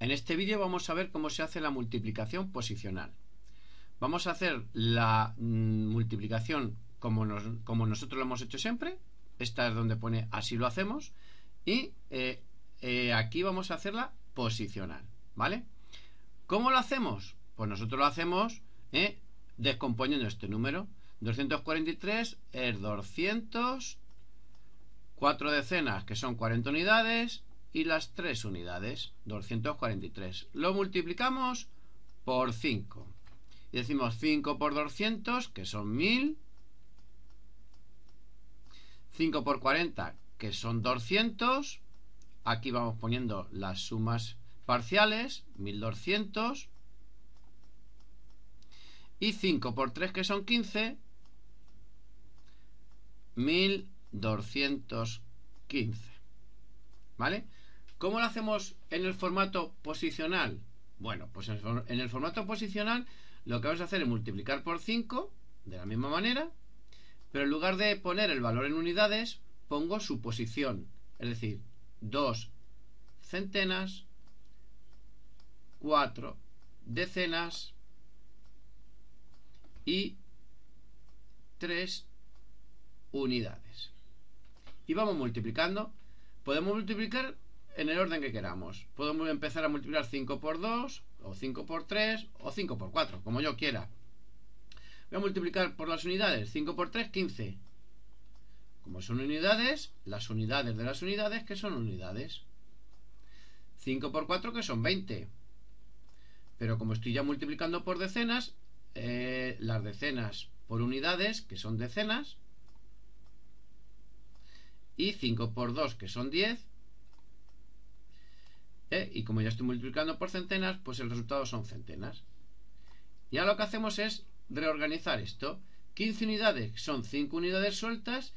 En este vídeo vamos a ver cómo se hace la multiplicación posicional. Vamos a hacer la mm, multiplicación como, nosotros lo hemos hecho siempre. Esta es donde pone así lo hacemos. Y eh, eh, aquí vamos a hacerla posicional. ¿Vale? ¿Cómo lo hacemos? Pues nosotros lo hacemos eh, descomponiendo este número. 243 es 200, 4 decenas que son 40 unidades y las 3 unidades, 243. Lo multiplicamos por 5. Y decimos 5 por 200, que son 1000. 5 por 40, que son 200. Aquí vamos poniendo las sumas parciales, 1200. Y 5 por 3, que son 15. 1215. ¿Vale? ¿Cómo lo hacemos en el formato posicional? Bueno, pues en el formato posicional lo que vamos a hacer es multiplicar por 5 de la misma manera, pero en lugar de poner el valor en unidades, pongo su posición, es decir, 2 centenas, 4 decenas y 3 unidades. Y vamos multiplicando. Podemos multiplicar en el orden que queramos. Podemos empezar a multiplicar 5 por 2, o 5 por 3, o 5 por 4, como yo quiera. Voy a multiplicar por las unidades. 5 por 3, 15. Como son unidades, las unidades de las unidades, que son unidades. 5 por 4, que son 20. Pero como estoy ya multiplicando por decenas, eh, las decenas por unidades, que son decenas. Y 5 por 2, que son 10 ¿eh? y como ya estoy multiplicando por centenas, pues el resultado son centenas. Ya lo que hacemos es reorganizar esto. 15 unidades son 5 unidades sueltas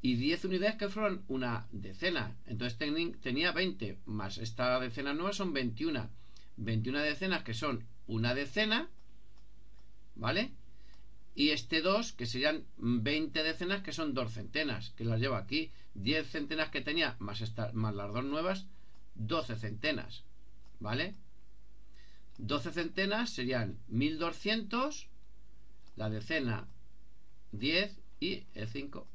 y 10 unidades que fueron una decena. Entonces tenía 20 más esta decena nueva son 21. 21 decenas que son una decena, ¿vale? Y este 2 que serían 20 decenas que son dos centenas, que las llevo aquí. 10 centenas que tenía más, más las dos nuevas 12 centenas, ¿vale? 12 centenas serían 1200, la decena 10 y el 5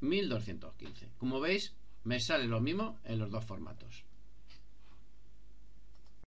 1215. Como veis, me sale lo mismo en los dos formatos.